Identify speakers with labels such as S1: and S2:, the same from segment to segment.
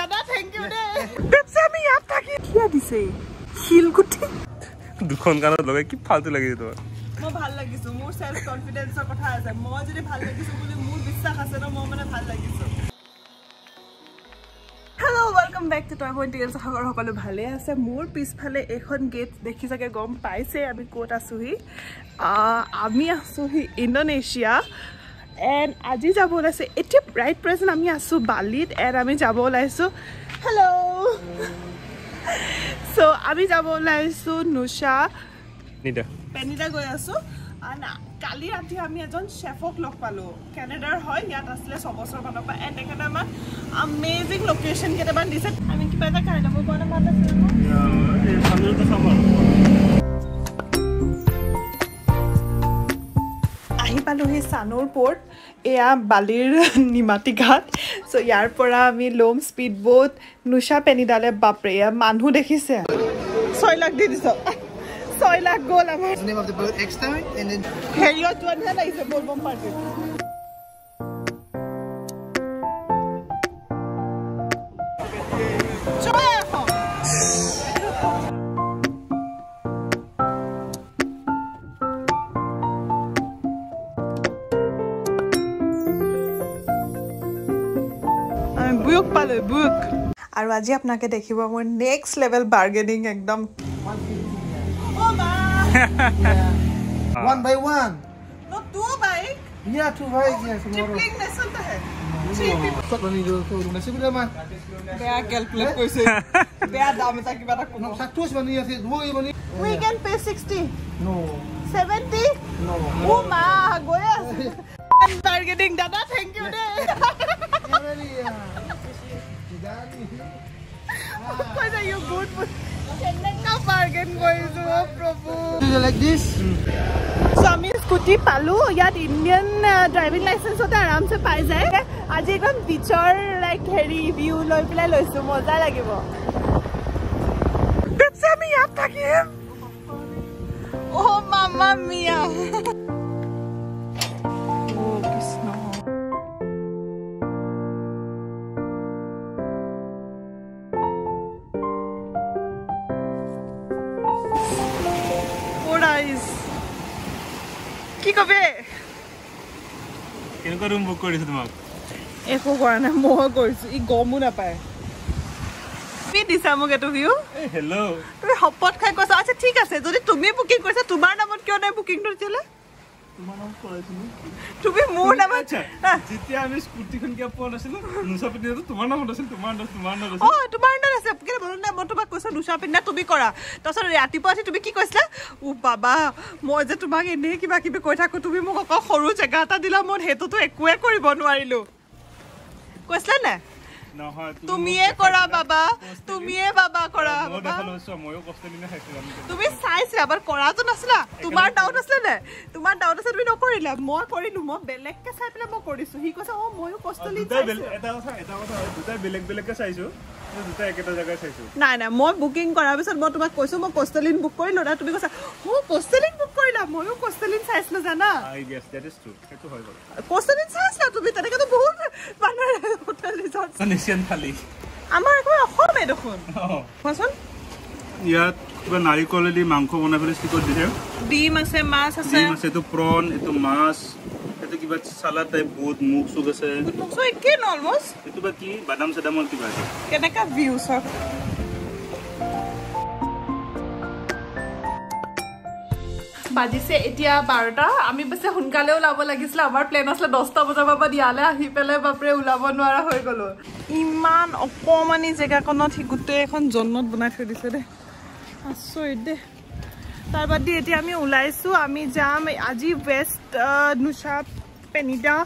S1: দাদা thank U দে। বেপছে আমি ইয়াত থাকি। কিয় দিছে? শিলগুটি
S2: দুখন কাণত লগাই কি ফাল্টু লাগিছে তোমাৰ
S1: মই ভাল লাগিছো মোৰ চেল্ফ কনফিডেন্সৰ কথা আছে। মই যদি ভাল লাগিছো বুলি মোৰ বিশ্বাস আছে ন মই মানে ভাল লাগিছো। ৱেলকাম বেক টু সাগৰ সকলো ভালে আছে। মোৰ পিছফালে এইখন গেট দেখি চাগে গম পাইছে আমি ক'ত আছোহি? আমি আছোহি ইণ্ডোনেছিয়া। এণ্ড আজি যাব ওলাইছে। এতিয়া ৰাইট প্ৰেজেণ্ট আমি আছোঁ বালিত এণ্ড আমি যাব ওলাইছোঁ হেল্ল' চ' আমি যাব ওলাইছোঁ নুচা
S2: নিদা।
S1: পেনিদা গৈ আছোঁ। কালি ৰাতি আমি এজন চেফক লগ পালোঁ। কেনেডাৰ হয় ইয়াত আছিলে ছবছৰ মানৰ পৰা। এণ্ড তেখেতে আমাক আমেজিং লোকেশ্যন কেইটামান দিছে। আমি কিবা এটা খাই ল'ব পৰা ভাল আছে পালোহি চানুৰ পৰ্ট এয়া বালিৰ নিমাতী ঘাট। চ' ইয়াৰ পৰা আমি ল'ম স্পীড বোট নুচা পেনিডালে বাপৰে এয়া মানুহ দেখিছে। ছয় লাখ দি দিছ। ছয় লাখ গ'ল আমাৰ। হেৰিয়ত যোৱা নিচিনা লাগিছে বলবম পাৰ্টিত। বুক পালো বুক। আৰু আজি আপোনাকে দেখিব মোৰ নেক্সট লেভেল বাৰ্গেনিং একদম। বাৰ্গেনিং দাদা থেংক ইউ দেই কৰিছো প্ৰভু? চ' আমি স্কুটি পালোঁ ইয়াত ইণ্ডিয়ান ড্ৰাইভিং লাইচেঞ্চতে আৰামছে পাই যায় আজি একদম বিচৰ লাইক হেৰি ভিউ লৈ পেলাই লৈছোঁ মজা লাগিব আমি ইয়াত থাকিম অ' মামা মিয়া
S2: কেনেকুৱা ৰুম বুক কৰিছো তোমাক।
S1: একো কৰা নাই মই কৰিছো ই গমো নাপায়। কি দিছা মোক এইটো ভিউ
S2: হেল্ল'
S1: তুমি শপত খাই কৈছা আচ্ছা ঠিক আছে যদি তুমি বুকিং কৰিছা তোমাৰ নামত কিয় নাই বুকিংটো তুমি মোৰ নামত
S2: যেতিয়া আমি স্কুটিখন কিয় পোৱা নাছিলো নোচা পিন্ধি তোমাৰ নামত আছিল তোমাৰ নাম তোমাৰ নাম
S1: অ তোমাৰ নাম আছে কেলে মনত নাই মই তোমাক কৈছো দুচা পিন্ধা তুমি কৰা। তাৰপিছত ৰাতিপুৱা উঠি তুমি কি কৈছিলা? ও বাবা মই যে তোমাক এনেই কিবা কিবি কৈ থাকো তুমি মোক অকল সৰু জেগা এটা দিলা মই সেইটোতো একোৱে কৰিব নোৱাৰিলো। কৈছিলা নাই? তুমিয়ে কৰা বাবা। তুমিয়ে বাবা কৰা তুমি চাইছিলা বাট কৰাটো নাছিলা। তোমাৰ ডাউট আছিলে নে? তোমাৰ ডাউট আছে তুমি নকৰিলা। মই কৰিলো মই বেলেগকে চাই পেলাই মই কৰিছো। সি কৈছে অ ময়ো কষ্ট লি
S2: দুটাই বেলেগ বেলেগকে চাইছো
S1: নাই নাই মই বুকিং কৰাৰ পিছত মই তোমাক কৈছো মই কষ্টেলিন বুক কৰিলো না তুমি কৈছা অ কষ্টেলিন বুক কৰিলা ময়ো কষ্টেলিন চাইছিলো জানা? কষ্টেলিন চাইছিলা তুমি তেনেকেতো বহুত মানুহে ৰিজৰ্ট
S2: নিচিয়ান থালি
S1: আমাৰ একেবাৰে অসমে দেখোন। কোৱাচোন।
S2: ইয়াত কিবা নাৰিকলেদি মাংস বনাই পেলাই ষ্টিকত দিছে
S1: ডিম আছে মাছ আছে।
S2: ডিম আছে এইটো প্ৰন এইটো মাছ এইটো কিবা চালাড টাইপ বহুত মুখ চুখ আছে।
S1: চ' একেই ন অলমষ্ট
S2: এইটো বা কি? বাদাম চাদামৰ কিবা। আছে
S1: কেনেকা ভিউ চব বাজিছে এতিয়া বাৰটা। আমি বেছি সোনকালে ওলাব লাগিছিলে। আমাৰ প্লেন আছিলে দহটা বজাৰ পৰা ইয়ালৈ আহি পেলাই বাপৰে ওলাব নোৱাৰা হৈ গ'লো। ইমান অকণমানি জেগাকণত সি গোটেই এখন জন্মত বনাই থৈ দিছে দেই। আচৰিত দেই। তাৰ বাদ দি এতিয়া আমি ওলাইছোঁ। আমি যাম আজি ৱেষ্ট নুচা পেনিটা।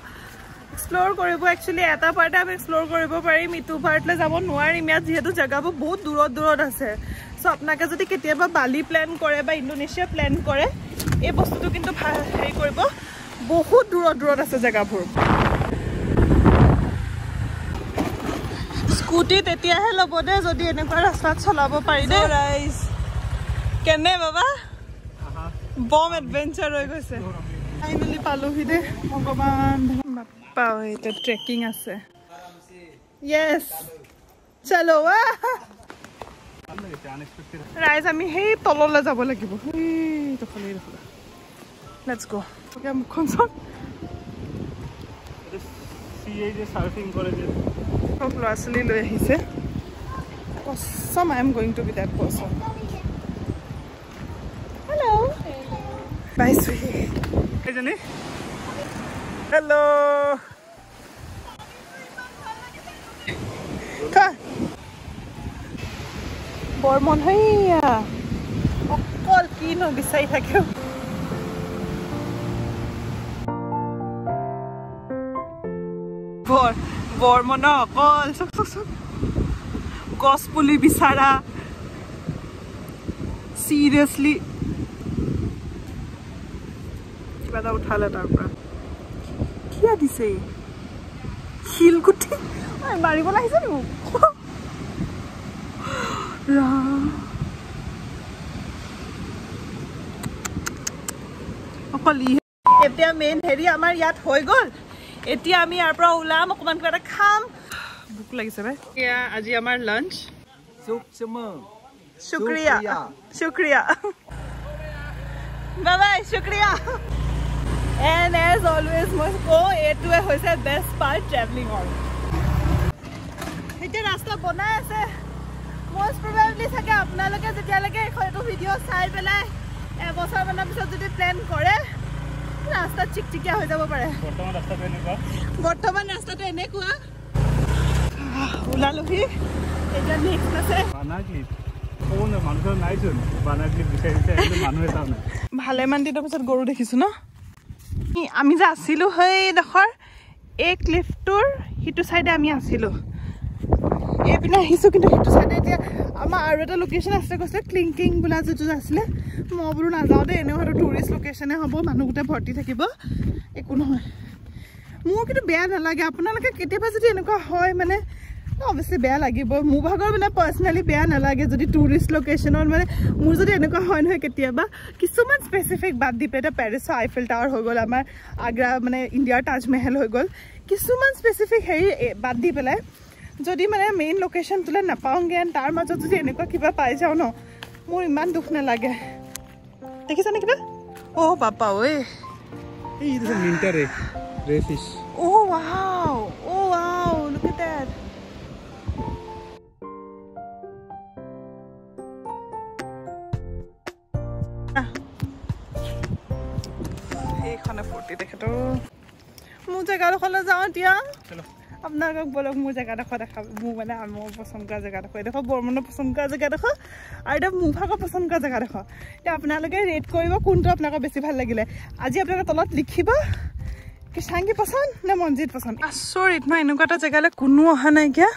S1: এক্সপ্ল'ৰ কৰিব একচুৱেলি এটা পাৰ্টে আমি এক্সপ্ল'ৰ কৰিব পাৰিম। ইটো পাৰ্টলৈ যাব নোৱাৰিম। ইয়াত যিহেতু জেগাবোৰ বহুত দূৰত দূৰত আছে। চ' আপোনালোকে যদি কেতিয়াবা বালি প্লেন কৰে বা ইণ্ডোনেছিয়া প্লেন কৰে এই বস্তুটো কিন্তু ভাল হেৰি কৰিব। বহুত দূৰত দূৰত আছে জেগাবোৰ। স্কুটি তেতিয়াহে ল'ব দে যদি এনেকুৱা ৰাস্তাত চলাব পাৰি দেই কেনে বাবা? বম এডভেঞ্চাৰ হৈ গৈছে। ফাইনেলি পালোহি দেই ভগৱান। বাপ্পা এতিয়া ট্ৰেকিং আছে। য়েছ চলো ৰাইজ আমি সেই তললৈ যাব লাগিব। সেইডোখৰলৈ এইডোখৰলৈ লেটছ গ' এতিয়া মুখখন চাওক
S2: চি এই যে চাৰ্ফিং কৰে যে।
S1: চব ল'ৰা ছোৱালী লৈ আহিছে কচম I am going to be that person hello' পাইছোহি এইজনী হেল্ল' বৰ্মন হৈয়া অকল কিনো বিচাৰি থাকে বৰ বৰ্মনৰ অকল চক চক চক গছ পুলি বিচাৰা চিৰিয়াছলি কিবা এটা উঠালে তাৰ পৰা কিয় দিছে শিলগুটি মাৰিবলৈ আহিছে নি মোক। অকল ই এতিয়া মেইন হেৰি আমাৰ ইয়াত হৈ গ'ল এতিয়া আমি ইয়াৰ পৰা ওলাম অকণমান কিবা এটা খাম। ভোক লাগিছে ভাই এয়া আজি আমাৰ লাঞ্চ
S3: Suk semua.
S1: শুক্ৰিয়া।
S3: শুক্ৰিয়া।
S1: শুক্ৰিয়া। বাই বাই শুক্ৰিয়া। এণ্ড এজ অলৱেজ মই কওঁ এইটোৱে হৈছে বেষ্ট পাৰ্ট ট্ৰেভেলিঙৰ এতিয়া ৰাস্তা বনাই আছে। মষ্ট প্ৰবেবলি চাগে আপোনালোকে যেতিয়ালৈকে এইটো ভিডিঅ' চাই পেলাই এবছৰমানৰ পিছত যদি প্লেন কৰে ৰাস্তাত চিকচিকীয়া হৈ যাব পাৰে।
S2: বৰ্তমান ৰাস্তাটো এনেকুৱা।
S1: বৰ্তমান ৰাস্তাটো এনেকুৱা। ওলালোহি। এতিয়া নেক্সট আছে। ভালেমান দিনৰ পিছত গৰু দেখিছোঁ ন? আমি যে আছিলোঁ সেইডোখৰ এই ক্লিফটোৰ সিটো ছাইডে আমি আছিলোঁ। এইপিনে আহিছোঁ কিন্তু সেইটো ছাইডে এতিয়া আমাৰ আৰু এটা লোকেশ্যন আছে কৈছে ক্লিংকিং বোলা যিটো আছিলে। মই বোলো নাযাওঁ দেই এনেও সেইটো টুৰিষ্ট লোকেশ্যনে হ'ব মানুহ গোটেই ভৰ্তি থাকিব। একো নহয়। মোৰ কিন্তু বেয়া নালাগে। আপোনালোকে কেতিয়াবা যদি এনেকুৱা হয় মানে অৱশ্যে বেয়া লাগিব। মোৰ ভাগৰ মানে পাৰ্চনেলি বেয়া নালাগে যদি টুৰিষ্ট লোকেশ্যনত মানে মোৰ যদি এনেকুৱা হয় নহয় কেতিয়াবা। কিছুমান স্পেচিফিক বাদ দি পেলাই এতিয়া পেৰিছৰ আইফেল টাৱাৰ হৈ গ'ল আমাৰ আগ্ৰা মানে ইণ্ডিয়াৰ তাজমহল হৈ গ'ল। কিছুমান স্পেচিফিক হেৰি বাদ দি পেলাই যদি মানে মেইন লোকেশ্যনটোলৈ নাপাওঁগৈ তাৰ মাজত যদি এনেকুৱা কিবা পাই যাওঁ ন মোৰ ইমান দুখ নালাগে দেখিছানে কিবা অ' পাপা ঐ
S2: এই যে মিণ্টাৰ ৰে ৰে fish
S1: Oh wow! Oh wow! Look at that. সেইখনে ফূৰ্তি তেখেতৰ মোৰ জেগাডোখৰলৈ যাওঁ এতিয়া আপোনালোকক বলক মোৰ জেগাডোখৰ দেখাব মোৰ মানে মোৰ পচন্দ কৰা জেগাডোখৰ এডোখৰ বৰ্মনৰ পচন্দ কৰা জেগাডোখৰ আৰু এতিয়া মোৰ ভাগৰ পচন্দ কৰা জেগাডোখৰ এতিয়া আপোনালোকে ৰেট কৰিব কোনটো আপোনালোকৰ বেছি ভাল লাগিলে আজি আপোনালোকে তলত লিখিব কিষাংগী পচন্দ নে মনজিত পচন্দ আচৰিত মই এনেকুৱা এটা জেগালৈ কোনো অহা নাইকিয়া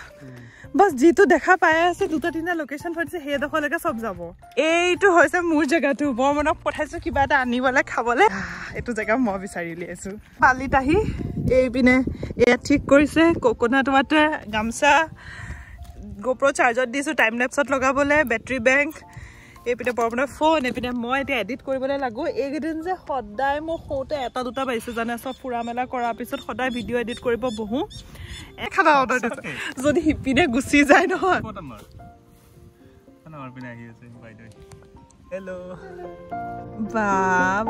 S1: বাছ যিটো দেখা পাই আছে দুটা তিনিটা লোকেশ্যন থৈ দিছে সেইডোখৰলৈকে চব যাব এইটো হৈছে মোৰ জেগাটো বৰমনক পঠাইছো কিবা এটা আনিবলৈ খাবলৈ এইটো জেগা মই বিচাৰি উলিয়াইছো পালিত আহি এইপিনে এয়া ঠিক কৰিছে ককনাট ৱাটাৰ গামচা গোপ্ৰ চাৰ্জত দিছোঁ টাইম লেপছত লগাবলৈ বেটেৰী বেংক এইপিনে বৰমনৰ ফোন এইপিনে মই এতিয়া এডিট কৰিবলৈ লাগো। এইকেইদিন যে সদায় মোৰ সৰুতে এটা দুটা পাইছোঁ জানে চব ফুৰা মেলা কৰাৰ পিছত সদায় ভিডিঅ' এডিট কৰিব বহোঁ। এখানা অৰ্ডাৰ দিছোঁ যদি সিপিনে গুচি যায় নহয়।
S2: হেল্ল'
S1: বা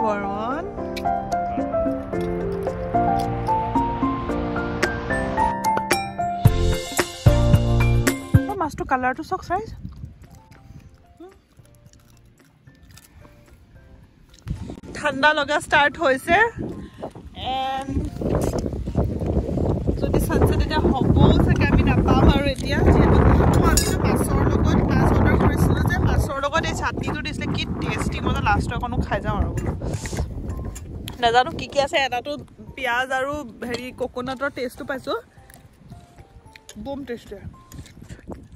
S1: বৰ্মন। মাছটো কালাৰটো চাওক চাইজ ঠাণ্ডা লগা ষ্টাৰ্ট হৈছে। যদি চানছেট এতিয়া হ'বও চাগে আমি নাপাম আৰু এতিয়া। যিহেতু আমিতো মাছৰ লগত মাছ অৰ্ডাৰ কৰিছিলোঁ যে মাছৰ লগত এই চাটনিটো দিছিলে কি টেষ্টি মই লাষ্টৰ অকণো খাই যাওঁ আৰু নাজানো কি কি আছে এটাতো পিঁয়াজ আৰু হেৰি কক'নাটৰ টেষ্টটো পাইছোঁ। Bomb tasty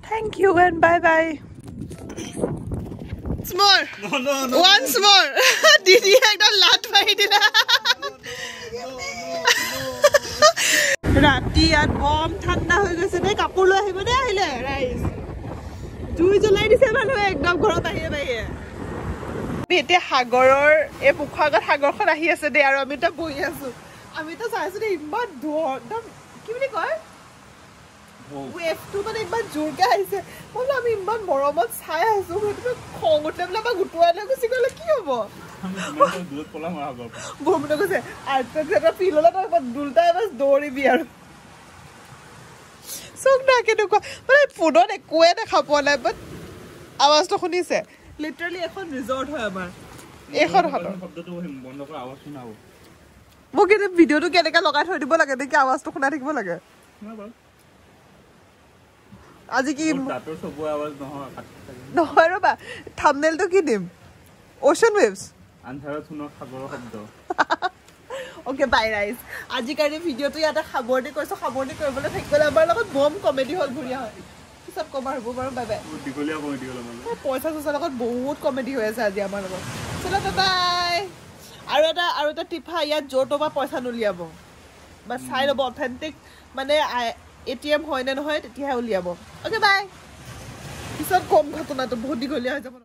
S1: thank you and bye bye স্মৰ once more দিদিয়ে একদম লাট মাৰি দিলা ৰাতি ইয়াত বম ঠাণ্ডা হৈ গৈছে দেই কাপোৰ লৈ আহিব দেই আহিলে ৰাইজ জুই জ্বলাই দিছে মানুহে একদম ঘৰৰ বাহিৰে বাহিৰে আমি এতিয়া সাগৰৰ এই মুখৰ আগত সাগৰখন আহি আছে দেই আৰু আমি এতিয়া বহি আছো। আমি এতিয়া চাইছো দেই ইমান দূৰ একদম কি বুলি কয়? ৱেভটো মানে ইমান জোৰকে আহিছে মই বোলো আমি ইমান মৰমত চাই আছো সেইটো খং উঠে বোলে আমাক উটুৱাই লৈ গুচি গ'লে কি হ'ব
S2: আমি ইমান দূৰত পলাম আৰু আগৰ পৰা
S1: বৰমুনে কৈছে আৰ্টত এটা ফিল হ'লে তই দুলটাই বাছ দৌৰিবি আৰু চব না কেনেকুৱা মানে ফোনত একোৱে দেখা পোৱা নাই বাট আৱাজটো শুনিছে লিটাৰেলি এখন ৰিজৰ্ট হয় আমাৰ এইখন হাতৰ
S2: শব্দটো বন্ধ কৰা আৱাজ শুনাব
S1: মোক এতিয়া ভিডিঅ'টো কেনেকে লগাই থৈ দিব লাগে নেকি আৱাজটো শুনাই থাকিব লাগে আজি কি
S2: নহয়
S1: ৰ'বা থামনেলটো কি দিম? অ'চেন ৱেভছ অ'কে বাই ৰাইজ আজি কাৰণে ভিডিঅ'টো ইয়াতে সামৰণি কৰিছোঁ সামৰণি কৰিবলৈ থাকি গ'লে আমাৰ লগত বম কমেডি হ'ল ঘূৰিয়া হয়। পিছত ক'ম হ'ব বাৰু বাই বাই পইচা চইচাৰ লগত বহুত কমেডি হৈ আছে আজি আমাৰ লগত। চলো বাই আৰু এটা আৰু এটা টিপা ইয়াত য'ৰ ত'ৰ পৰা পইচা নুলিয়াব। বা চাই ল'ব অথেণ্টিক মানে এ টি এম হয় নে নহয় তেতিয়াহে উলিয়াব। অ'কে বাই পিছত কম ঘটনাটো বহুত দীঘলীয়া হৈ যাব।